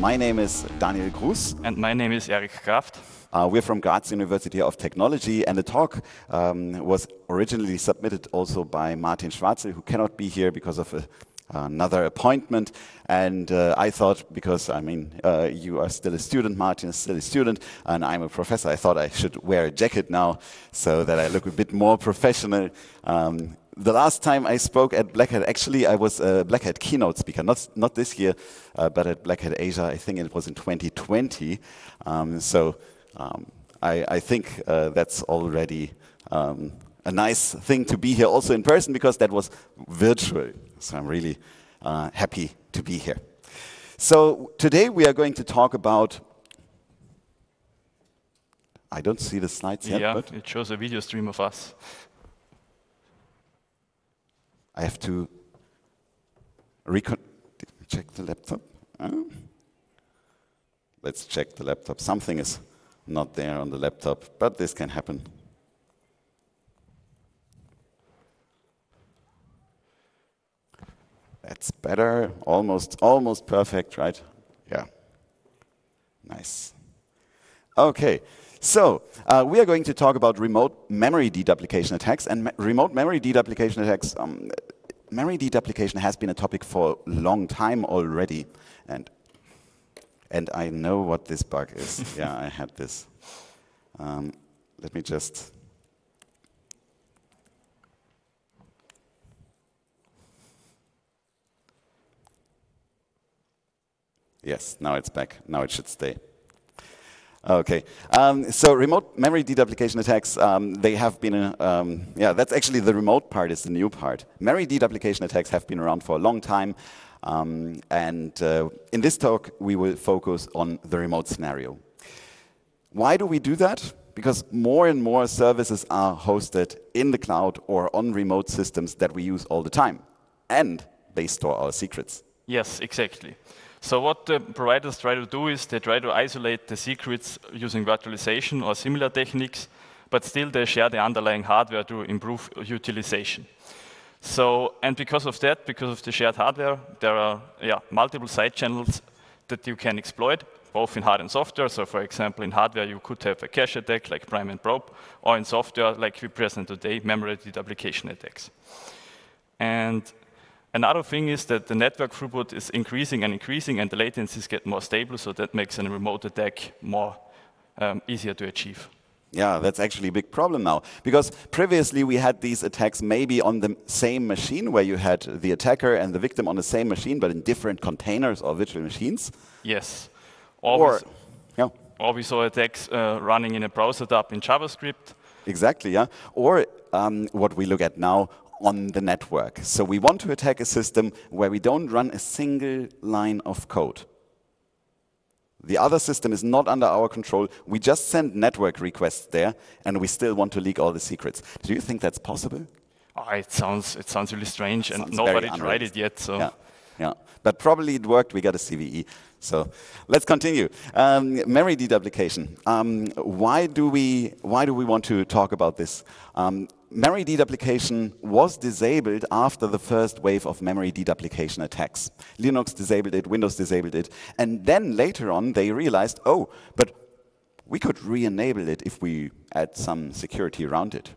My name is Daniel Gruss. And my name is Erik Kraft. Uh, we're from Graz University of Technology, and the talk um, was originally submitted also by Martin Schwarzl, who cannot be here because of a, another appointment. And uh, I thought, because I mean, uh, you are still a student, Martin is still a student, and I'm a professor, I thought I should wear a jacket now so that I look a bit more professional. Um, the last time I spoke at Black Hat, actually, I was a Black Hat keynote speaker, not, not this year, uh, but at Black Hat Asia, I think it was in 2020. Um, so um, I, I, think uh, that's already um, a nice thing to be here also in person because that was virtual. So I'm really uh, happy to be here. So today we are going to talk about I don't see the slides yet. Yeah, it shows a video stream of us. I have to recon check the laptop. Uh, let's check the laptop. Something is not there on the laptop, but this can happen. That's better, almost, almost perfect, right? Yeah. Nice. Okay, so uh, we are going to talk about remote memory deduplication attacks. And me remote memory deduplication attacks, um, memory deduplication has been a topic for a long time already. And, and I know what this bug is. yeah, I had this. Um, let me just Yes, now it's back. Now it should stay. Okay, um, so remote memory deduplication attacks, um, they have been, a, um, yeah, that's actually the remote part is the new part. Memory deduplication attacks have been around for a long time, um, and uh, in this talk we will focus on the remote scenario. Why do we do that? Because more and more services are hosted in the cloud or on remote systems that we use all the time, and they store our secrets. Yes, exactly. So what the providers try to do is they try to isolate the secrets using virtualization or similar techniques, but still they share the underlying hardware to improve utilization. So, and because of that, because of the shared hardware, there are yeah, multiple side channels that you can exploit, both in hard and software. So for example, in hardware, you could have a cache attack like prime and probe, or in software, like we present today, memory deduplication attacks. And Another thing is that the network throughput is increasing and increasing, and the latencies get more stable, so that makes a remote attack more um, easier to achieve. Yeah, that's actually a big problem now. Because previously we had these attacks maybe on the same machine where you had the attacker and the victim on the same machine, but in different containers or virtual machines. Yes. Or, or, yeah. or we saw attacks uh, running in a browser tab in JavaScript. Exactly, yeah. Or um, what we look at now, on the network. So we want to attack a system where we don't run a single line of code. The other system is not under our control. We just send network requests there, and we still want to leak all the secrets. Do you think that's possible? Oh, it sounds it sounds really strange, and nobody tried it yet. So. Yeah, yeah, but probably it worked. We got a CVE. So let's continue. Um, memory deduplication. Um, why do we why do we want to talk about this? Um, memory deduplication was disabled after the first wave of memory deduplication attacks. Linux disabled it, Windows disabled it, and then later on they realized, oh, but we could re-enable it if we add some security around it.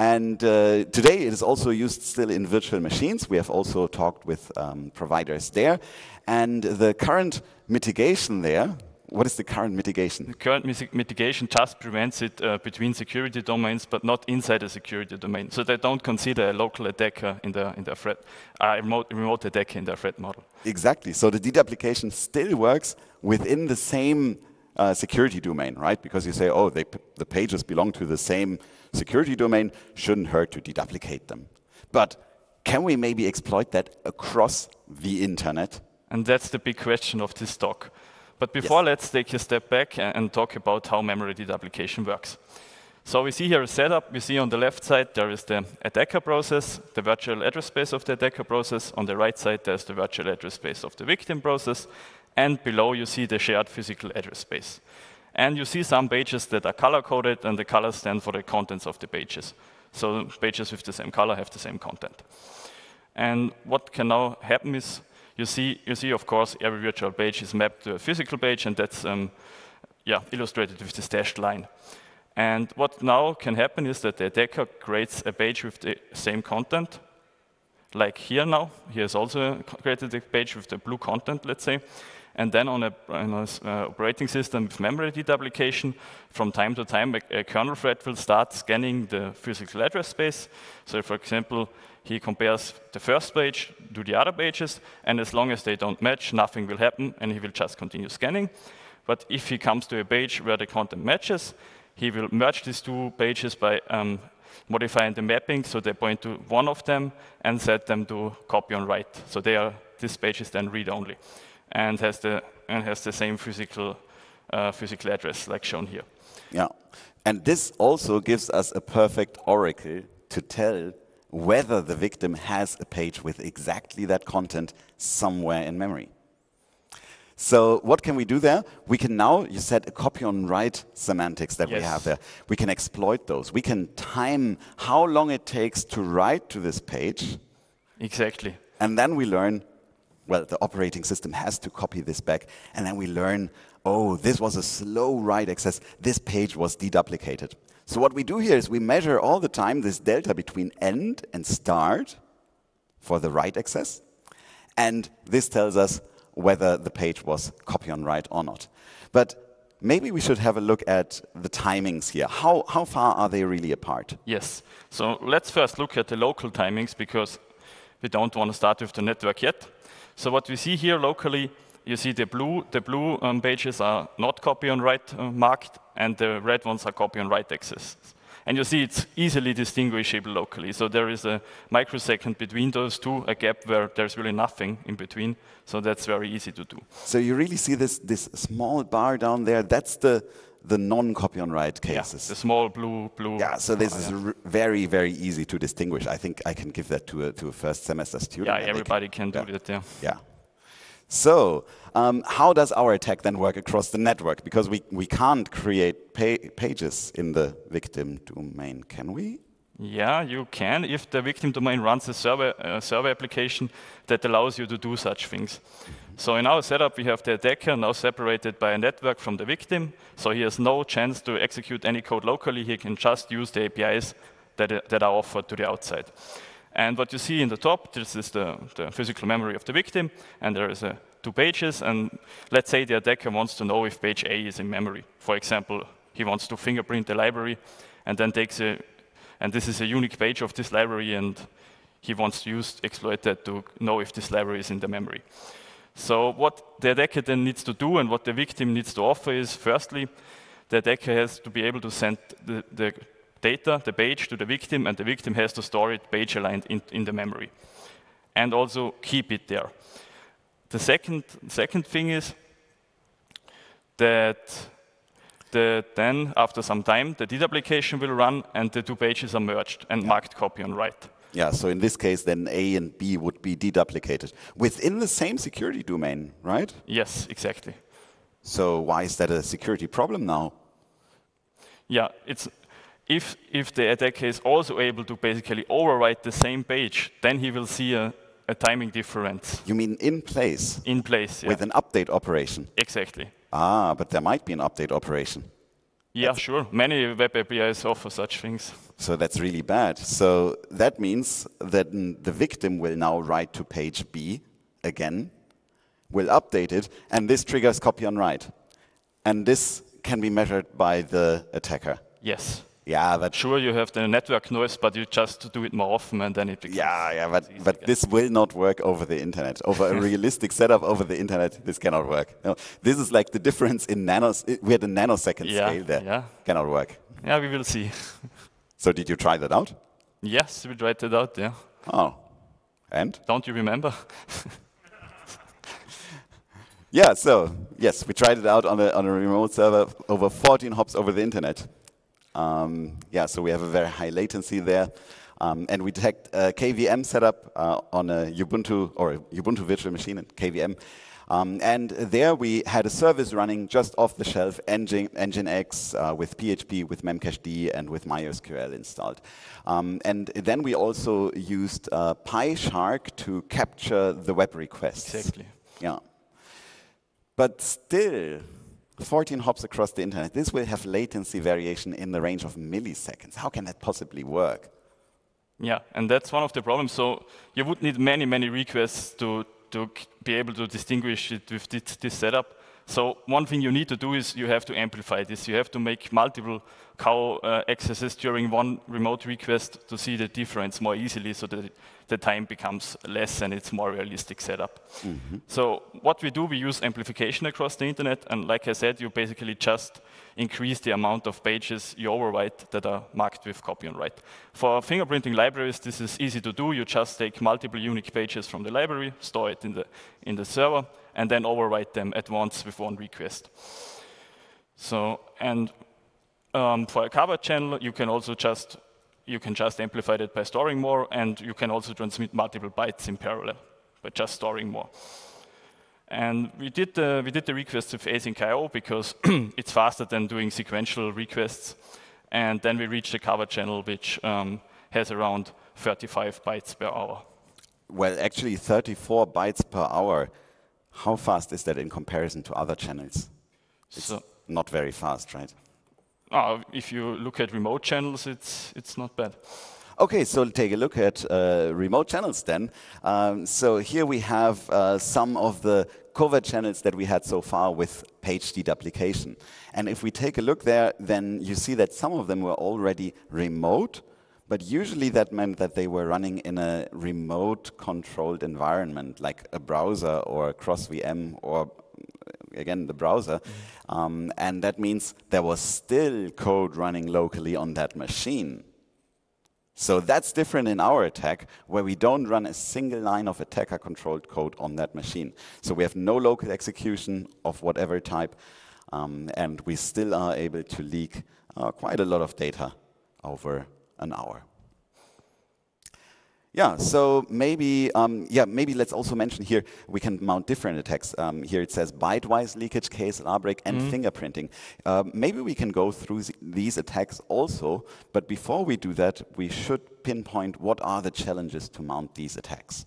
And uh, today it is also used still in virtual machines. We have also talked with um, providers there. And the current mitigation there, what is the current mitigation? The current mitigation just prevents it uh, between security domains, but not inside a security domain. So they don't consider a local attacker in their, in their threat, a remote, remote attacker in their threat model. Exactly. So the deduplication still works within the same uh, security domain, right? Because you say, oh, they, the pages belong to the same security domain, shouldn't hurt to deduplicate them. But can we maybe exploit that across the internet? And that's the big question of this talk. But before, yes. let's take a step back and talk about how memory deduplication works. So we see here a setup. We see on the left side there is the attacker process, the virtual address space of the attacker process. On the right side there's the virtual address space of the victim process. And below you see the shared physical address space. And you see some pages that are color-coded, and the colors stand for the contents of the pages. So pages with the same color have the same content. And what can now happen is you see, you see, of course, every virtual page is mapped to a physical page, and that's um, yeah, illustrated with this dashed line. And what now can happen is that the attacker creates a page with the same content, like here now. He has also created a page with the blue content, let's say. And then on a, uh, operating system with memory deduplication, from time to time, a, a, kernel thread will start scanning the physical address space. So for example, he compares the first page to the other pages, and as long as they don't match, nothing will happen, and he will just continue scanning. But if he comes to a page where the content matches, he will merge these two pages by um, modifying the mapping so they point to one of them and set them to copy on write. So they are, this page is then read-only and has the, and has the same physical, uh, physical address like shown here. Yeah, and this also gives us a perfect oracle to tell whether the victim has a page with exactly that content somewhere in memory. So what can we do there? We can now, you said a copy on write semantics that yes. we have there. We can exploit those. We can time how long it takes to write to this page. Exactly. And then we learn, well, the operating system has to copy this back. And then we learn, oh, this was a slow write access. This page was deduplicated. So what we do here is we measure all the time this delta between end and start for the write access. And this tells us whether the page was copy on write or not. But maybe we should have a look at the timings here. How, how far are they really apart? Yes. So let's first look at the local timings because we don't want to start with the network yet. So what we see here locally, you see the blue, the blue um, pages are not copy on write uh, marked, and the red ones are copy on write access. And you see it's easily distinguishable locally. So there is a microsecond between those two, a gap where there's really nothing in between. So that's very easy to do. So you really see this, this small bar down there, that's the, the non-copy on write cases. Yeah, the small blue, blue. Yeah, so this is yeah. very, very easy to distinguish. I think I can give that to a, to a first semester student. Yeah, everybody can, can do yeah. that, yeah. Yeah. So um, how does our attack then work across the network? Because we, we can't create pa pages in the victim domain, can we? Yeah, you can if the victim domain runs a server, a server application that allows you to do such things. So in our setup, we have the attacker now separated by a network from the victim. So he has no chance to execute any code locally. He can just use the APIs that, that are offered to the outside. And what you see in the top, this is the, the physical memory of the victim, and there is a, two pages, and let's say the attacker wants to know if page A is in memory. For example, he wants to fingerprint the library, and then takes a, and this is a unique page of this library, and he wants to use exploit that to know if this library is in the memory. So what the attacker then needs to do and what the victim needs to offer is, firstly, the attacker has to be able to send the, the data, the page, to the victim, and the victim has to store it page aligned in, in the memory, and also keep it there. The second, second thing is that the, then, after some time, the deduplication will run, and the two pages are merged and marked copy on write. Yeah, so in this case, then A and B would be deduplicated within the same security domain, right? Yes, exactly. So why is that a security problem now? Yeah, it's if, if the attacker is also able to basically overwrite the same page, then he will see a, a timing difference. You mean in place? In place, yeah. With an update operation? Exactly. Ah, but there might be an update operation. Yeah, sure. Many web APIs offer such things. So that's really bad. So that means that the victim will now write to page B again, will update it, and this triggers copy on write. And this can be measured by the attacker. Yes. Yeah, but sure you have the network noise, but you just do it more often, and then it becomes. Yeah, yeah, but but again. this will not work over the internet. Over a realistic setup over the internet, this cannot work. No, this is like the difference in nanos. We had a nanosecond yeah, scale there. Yeah, cannot work. Yeah, we will see. so did you try that out? Yes, we tried it out. Yeah. Oh, and? Don't you remember? yeah. So yes, we tried it out on a on a remote server over 14 hops over the internet. Um, yeah, so we have a very high latency there. Um, and we detect a KVM setup uh, on a Ubuntu or a Ubuntu virtual machine, KVM. Um, and there we had a service running just off the shelf, Engine, Nginx uh, with PHP, with Memcached, and with MySQL installed. Um, and then we also used uh, PyShark to capture the web requests. Exactly. Yeah. But still, 14 hops across the internet, this will have latency variation in the range of milliseconds. How can that possibly work? Yeah, and that's one of the problems. So you would need many, many requests to, to be able to distinguish it with this, this, setup. So one thing you need to do is you have to amplify this. You have to make multiple cow uh, accesses during one remote request to see the difference more easily so that the time becomes less and it's more realistic setup. Mm -hmm. So what we do, we use amplification across the internet. And like I said, you basically just increase the amount of pages you overwrite that are marked with copy on write. For fingerprinting libraries, this is easy to do. You just take multiple unique pages from the library, store it in the, in the server, and then overwrite them at once with one request. So, and um, for a covert channel, you can also just you can just amplify that by storing more, and you can also transmit multiple bytes in parallel by just storing more. And we did the, we did the requests with async IO because it's faster than doing sequential requests. And then we reached a covert channel which um, has around 35 bytes per hour. Well, actually 34 bytes per hour. How fast is that in comparison to other channels? It's so, not very fast, right? Uh, if you look at remote channels, it's, it's not bad. Okay, so take a look at uh, remote channels then. Um, so here we have uh, some of the covert channels that we had so far with page deduplication. And if we take a look there, then you see that some of them were already remote, but usually that meant that they were running in a remote controlled environment, like a browser or a cross VM or again, the browser. Mm -hmm. um, and that means there was still code running locally on that machine. So that's different in our attack, where we don't run a single line of attacker-controlled code on that machine. So we have no local execution of whatever type, um, and we still are able to leak uh, quite a lot of data over an hour. Yeah, so maybe, um, yeah, maybe let's also mention here, we can mount different attacks. Um, here it says byte-wise leakage, KSLR break, and mm -hmm. fingerprinting. Uh, maybe we can go through these attacks also, but before we do that, we should pinpoint what are the challenges to mount these attacks.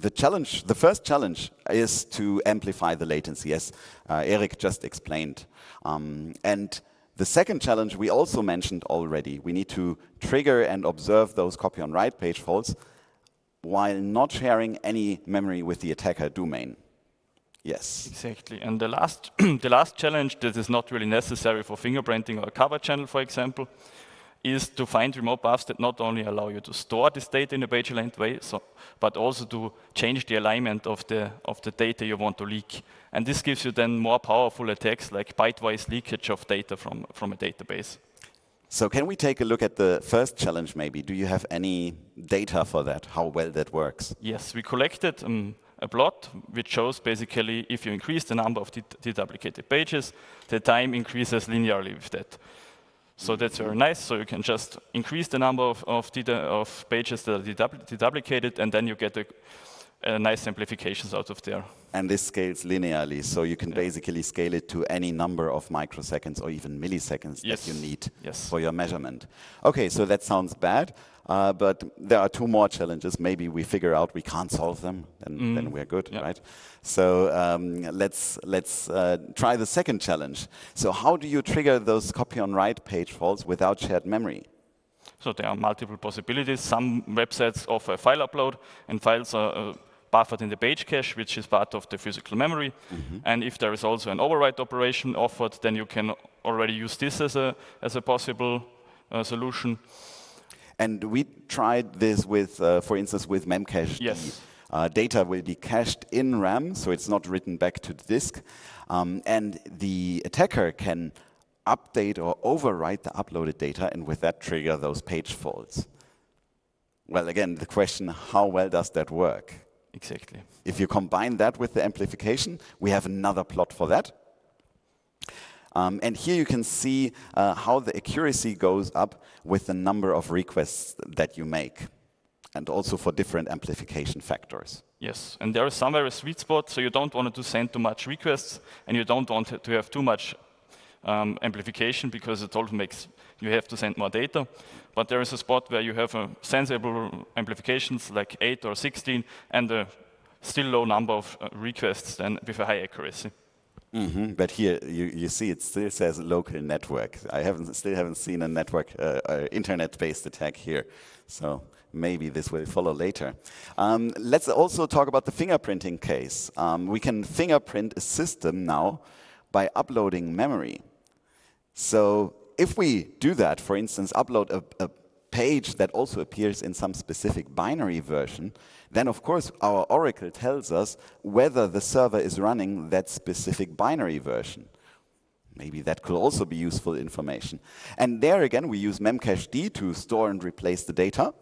The challenge, the first challenge is to amplify the latency, as uh, Erik just explained. Um, and the second challenge we also mentioned already. We need to trigger and observe those copy on write page faults while not sharing any memory with the attacker domain. Yes. Exactly. And the last, the last challenge that is not really necessary for fingerprinting or a covert channel, for example, is to find remote paths that not only allow you to store this data in a page-aligned way, so, but also to change the alignment of the, of the data you want to leak. And this gives you then more powerful attacks like byte-wise leakage of data from, from a database. So can we take a look at the first challenge maybe? Do you have any data for that, how well that works? Yes, we collected um, a plot which shows basically if you increase the number of deduplicated pages, the time increases linearly with that. So that's very nice. So you can just increase the number of, of, of pages that are deduplicated, and then you get a, a, nice amplifications out of there. And this scales linearly, so you can yeah. basically scale it to any number of microseconds or even milliseconds yes. that you need yes. for your measurement. Okay, so that sounds bad. Uh, but there are two more challenges. Maybe we figure out we can't solve them, and mm. then we're good, yep. right? So um, let's, let's uh, try the second challenge. So how do you trigger those copy on write page faults without shared memory? So there are multiple possibilities. Some websites offer file upload, and files are uh, buffered in the page cache, which is part of the physical memory. Mm -hmm. And if there is also an overwrite operation offered, then you can already use this as a, as a possible uh, solution. And we tried this with, uh, for instance, with Memcache. Yes. Uh, data will be cached in RAM, so it's not written back to the disk. Um, and the attacker can update or overwrite the uploaded data and with that trigger those page faults. Well, again, the question, how well does that work? Exactly. If you combine that with the amplification, we have another plot for that. Um, and here you can see uh, how the accuracy goes up with the number of requests that you make. and also for different amplification factors. Yes, and there is somewhere a sweet spot, so you don't want to send too much requests, and you don't want to have too much um, amplification because it also makes you have to send more data. But there is a spot where you have a sensible amplifications like 8 or 16 and a still low number of uh, requests then with a high accuracy. Mm -hmm. But here you, you see it still says local network. I haven't still haven't seen a network uh, uh, internet-based attack here, so maybe this will follow later. Um, let's also talk about the fingerprinting case. Um, we can fingerprint a system now by uploading memory. So if we do that, for instance, upload a, a page that also appears in some specific binary version, then of course our Oracle tells us whether the server is running that specific binary version. Maybe that could also be useful information. And there again, we use memcached to store and replace the data,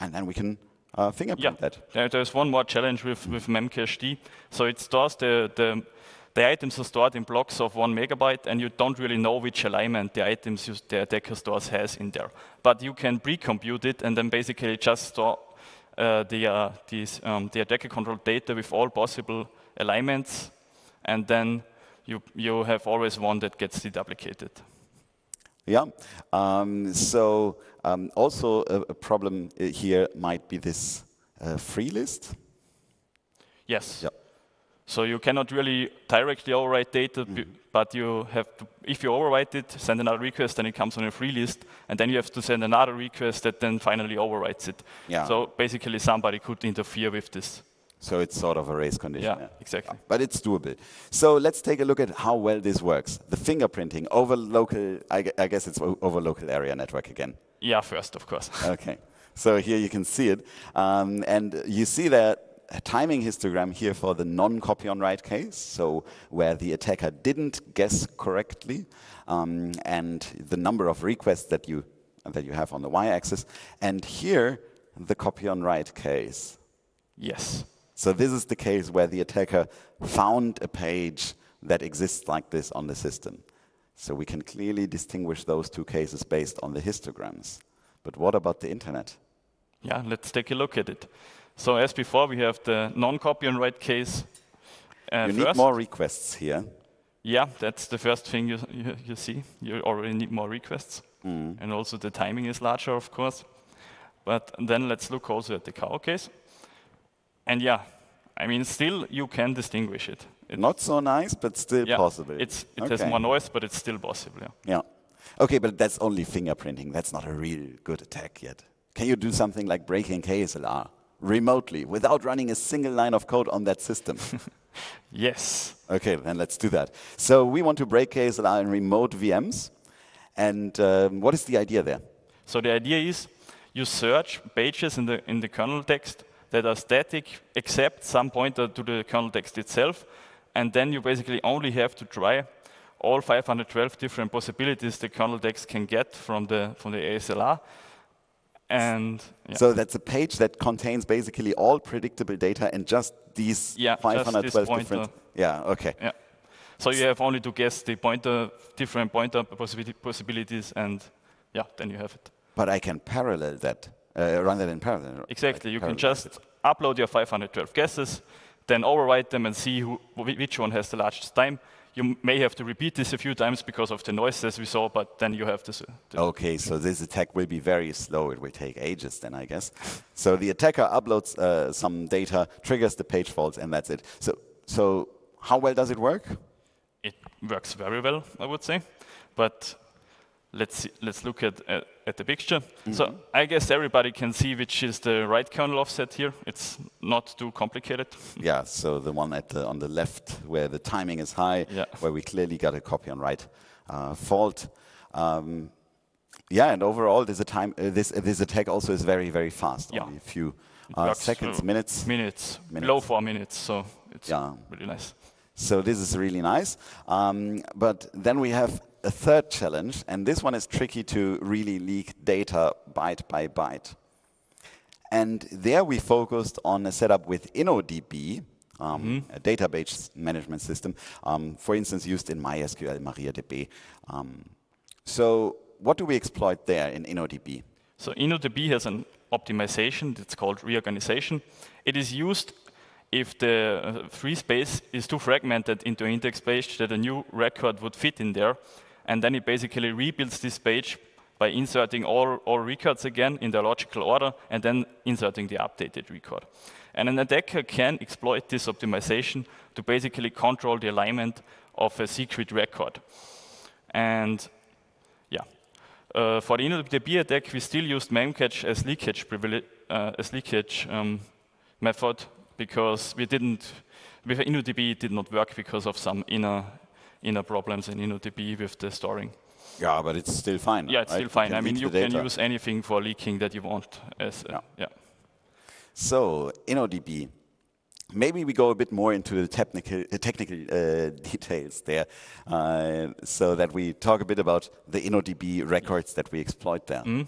and then we can uh, fingerprint yeah. that. there's one more challenge with, with memcached. So it stores the, the the items are stored in blocks of one megabyte, and you don't really know which alignment the items you, the attacker stores has in there. But you can pre-compute it and then basically just store uh, the, uh, these, um, the attacker control data with all possible alignments, and then you, you have always one that gets deduplicated. Yeah. Um, so um, also a, a, problem uh, here might be this uh, free list. Yes. Yep. So you cannot really directly overwrite data, mm. but you have to, if you overwrite it, send another request, then it comes on a free list, and then you have to send another request that then finally overwrites it. Yeah. So basically somebody could interfere with this. So it's sort of a race condition. Yeah, yeah. exactly. But it's doable. So let's take a look at how well this works. The fingerprinting over local, I, I guess it's over local area network again. Yeah, first, of course. okay. So here you can see it. Um, and you see that a timing histogram here for the non-copy on write case, so where the attacker didn't guess correctly, um, and the number of requests that you that you have on the y-axis, and here the copy on write case. Yes. So this is the case where the attacker found a page that exists like this on the system. So we can clearly distinguish those two cases based on the histograms. But what about the internet? Yeah, let's take a look at it. So as before, we have the non-copy and write case. Uh, you first. need more requests here. Yeah, that's the first thing you, you, you see. You already need more requests. Mm. And also the timing is larger, of course. But then let's look also at the cow case. And yeah, I mean, still you can distinguish it. It's Not so nice, but still yeah, possible. It's, it okay. has more noise, but it's still possible. Yeah. yeah. Okay, but that's only fingerprinting. That's not a real good attack yet. Can you do something like breaking KSLR? Remotely without running a single line of code on that system? yes. Okay, then let's do that. So we want to break KSLR in remote VMs. And um, what is the idea there? So the idea is you search pages in the, in the kernel text that are static except some pointer to the kernel text itself. And then you basically only have to try all 512 different possibilities the kernel text can get from the, from the ASLR. And yeah. so that's a page that contains basically all predictable data and just these yeah, 512 just this different. Yeah. Okay. Yeah. So you have only to guess the pointer, different pointer possibilities, and yeah, then you have it. But I can parallel that, uh, run that in parallel. Exactly. you can just it. upload your 512 guesses, then overwrite them and see who, which one has the largest time you may have to repeat this a few times because of the noises we saw, but then you have this. Uh, okay, so this attack will be very slow. It will take ages then, I guess. so the attacker uploads uh, some data, triggers the page faults, and that's it. So, so how well does it work? It works very well, I would say. But let's see, let's look at, at, at the picture. Mm -hmm. So mm-hmm. I guess everybody can see which is the right kernel offset here. It's not too complicated. Yeah, so the one at the, on the left where the timing is high, yeah. where we clearly got a copy on write uh, fault. Um, yeah, and overall, this, time, uh, this, uh, this attack also is very, very fast. Yeah. Only a few uh, seconds, minutes. Minutes, minutes. Below four minutes, so it's yeah. really nice. So this is really nice. Um, but then we have a third challenge, and this one is tricky to really leak data byte by byte. And there we focused on a setup with InnoDB, um, mm -hmm. a database management system, um, for instance, used in MySQL, MariaDB. Um, so what do we exploit there in InnoDB? So InnoDB has an optimization. that's called reorganization. It is used if the uh, free space is too fragmented into an index page that a new record would fit in there. And then it basically rebuilds this page by inserting all, all records again in the logical order and then inserting the updated record. And an attacker can exploit this optimization to basically control the alignment of a secret record. And yeah, uh, for the InnoDB attack, we still used memcache as leakage, uh, as leakage um, method because we didn't, with InnoDB it did not work because of some inner, inner problems in InnoDB with the storing. Yeah, but it's still fine. Yeah, it's right? still fine. I mean, you can data. use anything for leaking that you want. As, uh, yeah. yeah. So, InnoDB. Maybe we go a bit more into the technical, uh, technical uh, details there, uh, so that we talk a bit about the InnoDB records that we exploit there. Mm.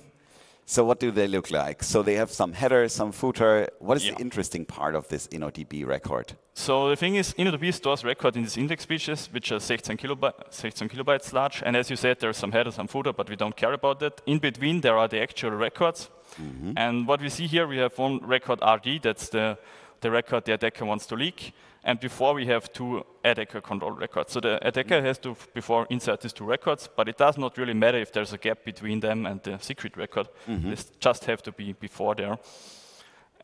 So what do they look like? So they have some header, some footer. What is yeah. the interesting part of this InnoDB record? So the thing is, InnoDB stores record in these index pages, which are 16, kiloby 16 kilobytes large. And as you said, there's some header, some footer, but we don't care about that. In between, there are the actual records. Mm -hmm. And what we see here, we have one record RD, that's the, the record the attacker wants to leak. And before we have two attacker control records. So the attacker has to, before, insert these two records, but it does not really matter if there's a gap between them and the secret record. Mm -hmm. They just have to be before there.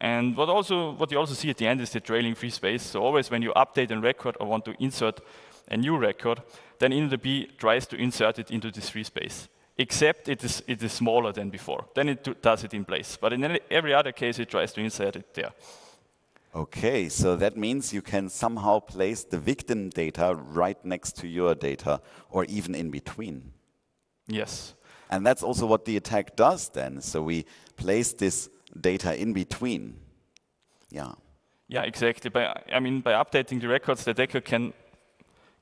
And what, also, what you also see at the end is the trailing free space. So always when you update a record or want to insert a new record, then InnoDB tries to insert it into this free space. Except it is, it is smaller than before. Then it does it in place. But in every other case, it tries to insert it there. Okay, so that means you can somehow place the victim data right next to your data or even in between. Yes. And that's also what the attack does then. So we place this data in between. Yeah. Yeah, exactly. By, I mean, by updating the records, the attacker can,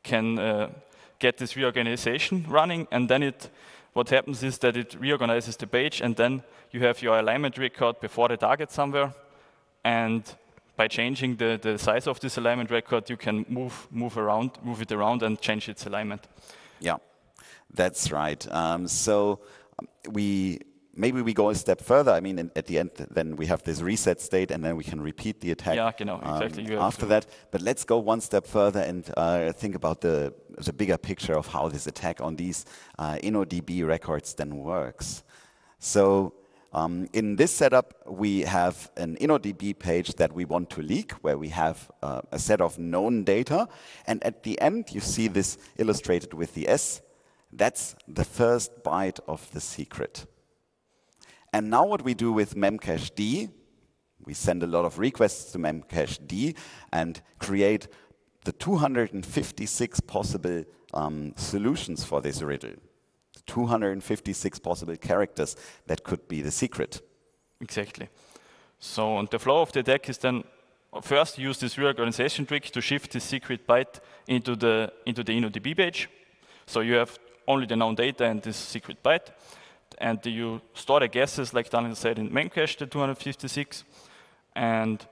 can uh, get this reorganization running, and then it, what happens is that it reorganizes the page, and then you have your alignment record before the target somewhere, and by changing the, the size of this alignment record, you can move, move, around, move it around and change its alignment. Yeah, that's right. Um, so um, we maybe we go a step further. I mean, in, at the end, then we have this reset state, and then we can repeat the attack yeah, genau, exactly. Um, after that. But let's go one step further and uh, think about the, the bigger picture of how this attack on these uh, InnoDB records then works. So um, in this setup, we have an InnoDB page that we want to leak, where we have uh, a set of known data. And at the end, you see this illustrated with the S. That's the first byte of the secret. And now what we do with memcached, we send a lot of requests to memcached and create the 256 possible um, solutions for this riddle. 256 possible characters that could be the secret. Exactly. So and the flow of the deck is then first use this reorganization trick to shift the secret byte into the into the InnoDB page. So you have only the known data and this secret byte. And you store the guesses, like Daniel said, in Memcache, the 256. And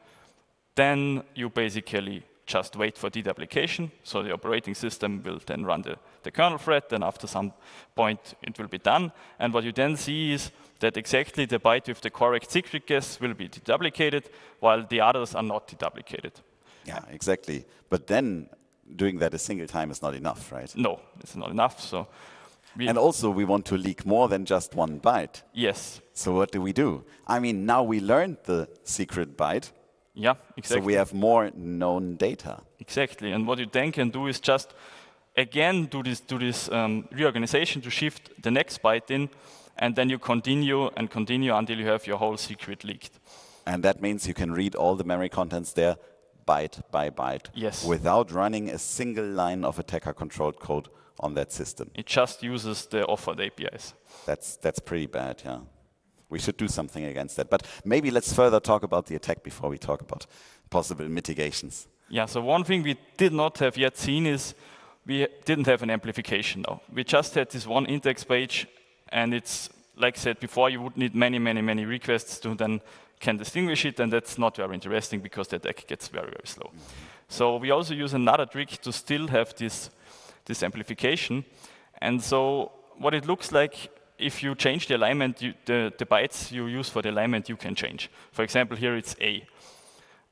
then you basically just wait for deduplication. So the operating system will then run the, the kernel thread, and after some point it will be done. And what you then see is that exactly the byte with the correct secret guess will be deduplicated, while the others are not deduplicated. Yeah, exactly. But then doing that a single time is not enough, right? No, it's not enough. So. And also, we want to leak more than just one byte. Yes. So what do we do? I mean, now we learned the secret byte, yeah, exactly. So we have more known data. Exactly. And what you then can do is just again do this, do this um, reorganization to shift the next byte in, and then you continue and continue until you have your whole secret leaked. And that means you can read all the memory contents there byte by byte yes. without running a single line of attacker controlled code on that system. It just uses the offered APIs. That's, that's pretty bad, yeah we should do something against that. But maybe let's further talk about the attack before we talk about possible mitigations. Yeah, so one thing we did not have yet seen is we didn't have an amplification now. We just had this one index page, and it's, like I said before, you would need many, many, many requests to then can distinguish it, and that's not very interesting because the attack gets very, very slow. Mm -hmm. So we also use another trick to still have this, this amplification. And so what it looks like if you change the alignment, you, the, the bytes you use for the alignment you can change. For example, here it's A.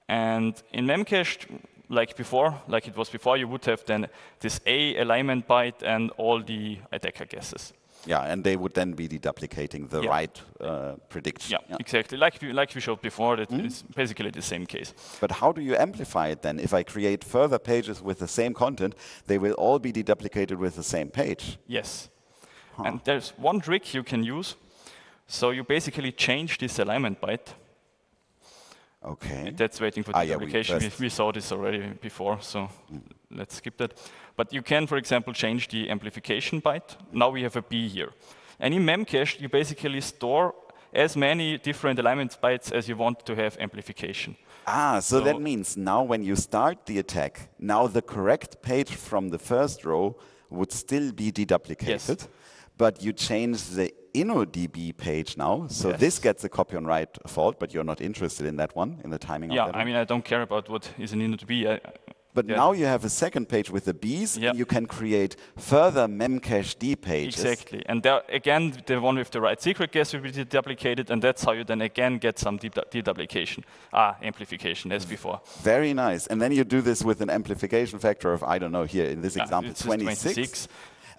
And in Memcached, like before, like it was before, you would have then this A alignment byte and all the attacker guesses. Yeah, and they would then be deduplicating the Yeah. right uh, prediction. Yeah, exactly. Like we, like we showed before, that is basically the same case. But how do you amplify it then? If I create further pages with the same content, they will all be deduplicated with the same page. Yes. And there's one trick you can use. So you basically change this alignment byte. Okay. That's waiting for Ah, the yeah, we application. We, we saw this already before, so let's skip that. But you can, for example, change the amplification byte. Now we have a B here. And in Memcache, you basically store as many different alignment bytes as you want to have amplification. Ah, so, So- that means now when you start the attack, now the correct page from the first row would still be deduplicated, but you change the InnoDB page now, so Yes. this gets a copy on write fault, but you're not interested in that one, in the timing Yeah, of that I mean, I don't care about what is in Inno to. I, But yeah. now you have a second page with the Bs, Yeah. and you can create further Memcached pages. Exactly. And there, again, the one with the right secret guess will be deduplicated, and that's how you then again get some dedu- deduplication, ah, amplification as before. Very nice. And then you do this with an amplification factor of, I don't know, here in this Yeah, example, 26. 26.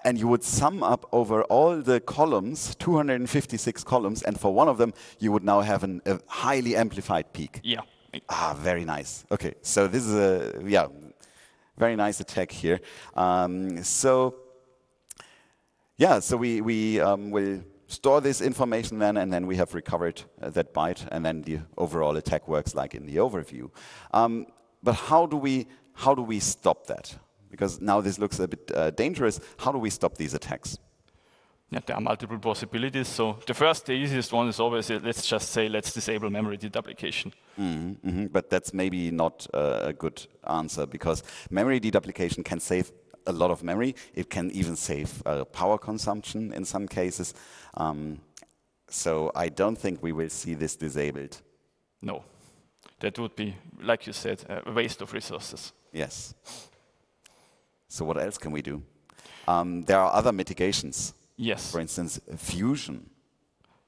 And you would sum up over all the columns, 256 columns, and for one of them, you would now have an, a highly amplified peak. Yeah. Ah, very nice. Okay, so this is a, yeah, very nice attack here. Um, so, yeah, so we, we um, will store this information then, and then we have recovered uh, that byte, and then the overall attack works like in the overview. Um, but how do we how do we stop that? Because now this looks a bit uh, dangerous. How do we stop these attacks? Yeah, there are multiple possibilities. So the first, the easiest one is always uh, let's just say let's disable memory deduplication. Mhm, But that's maybe not uh, a good answer because memory deduplication can save a lot of memory. It can even save uh, power consumption in some cases. Um, so I don't think we will see this disabled. No, that would be, like you said, a waste of resources. Yes. So what else can we do? Um, there are other mitigations. Yes. For instance, VUsion.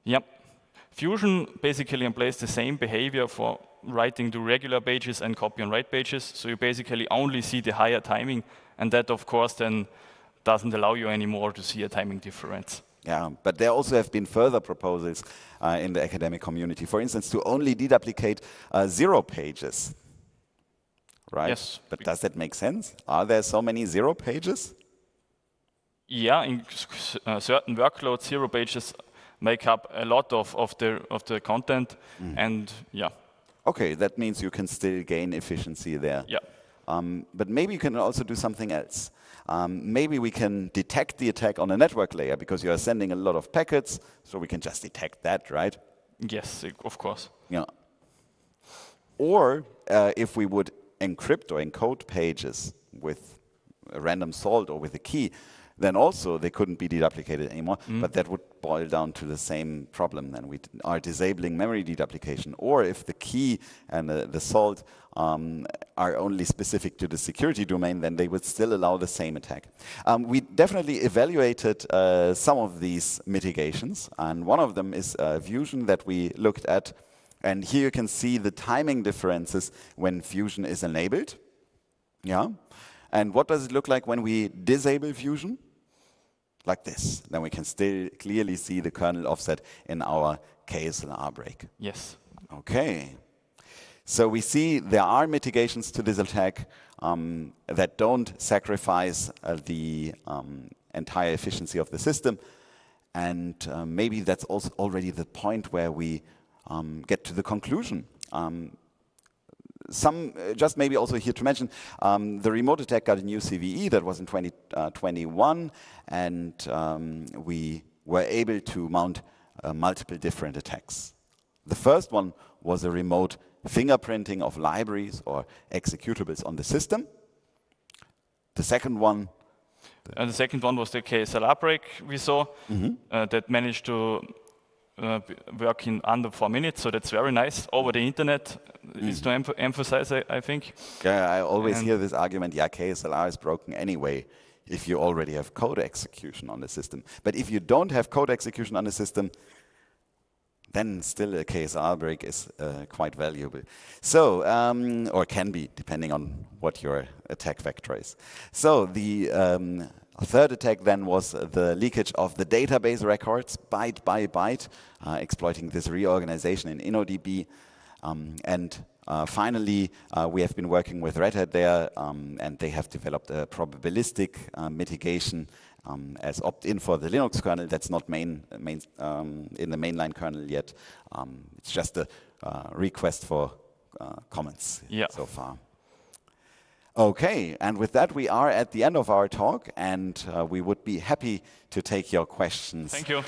Yep. VUsion basically employs the same behavior for writing to regular pages and copy and write pages. So you basically only see the higher timing, and that, of course, then doesn't allow you anymore to see a timing difference. Yeah, but there also have been further proposals uh, in the academic community. For instance, to only deduplicate uh, zero pages. Right? Yes. But does that make sense? Are there so many zero pages? Yeah, in uh, certain workloads, zero pages make up a lot of, of, the, of the content, and yeah, Okay, that means you can still gain efficiency there. yeah. Um, but maybe you can also do something else. Um, maybe we can detect the attack on a network layer because you are sending a lot of packets, so we can just detect that, right? Yes, of course. Yeah. Or uh, if we would encrypt or encode pages with a random salt or with a key, then also they couldn't be deduplicated anymore. But that would boil down to the same problem. Then we are disabling memory deduplication. Or if the key and the, the salt um, are only specific to the security domain, then they would still allow the same attack. Um, we definitely evaluated uh, some of these mitigations, and one of them is uh, VUsion that we looked at. And here you can see the timing differences when VUsion is enabled. Yeah. And what does it look like when we disable VUsion? Like this. Then we can still clearly see the kernel offset in our KSLR break. Yes. Okay. So we see there are mitigations to this attack um, that don't sacrifice uh, the um, entire efficiency of the system. And uh, maybe that's also already the point where we um, get to the conclusion. Some, uh, just maybe also here to mention, um, the remote attack got a new CVE that was in 2021, and um, we were able to mount uh, multiple different attacks. The first one was a remote fingerprinting of libraries or executables on the system. The second one, And the second one was the KSLR break we saw Mm-hmm. uh, that managed to uh, work in under four minutes. So that's very nice over the internet. Mm. Is to emph- emphasize, I, I think. yeah, I always And- hear this argument, yeah, KSLR is broken anyway. if you already have code execution on the system. But if you don't have code execution on the system, then still a KSR break is uh, quite valuable. So, um, or can be, depending on what your attack vector is. So the um, third attack then was the leakage of the database records byte by byte, uh, exploiting this reorganization in InnoDB. Um, and uh, finally, uh, we have been working with Red Hat there, um, and they have developed a probabilistic uh, mitigation um, as opt-in for the Linux kernel. That's not main, main um, in the mainline kernel yet. Um, it's just a uh, request for uh, comments yeah. so far. Okay, and with that, we are at the end of our talk, and uh, we would be happy to take your questions. Thank you.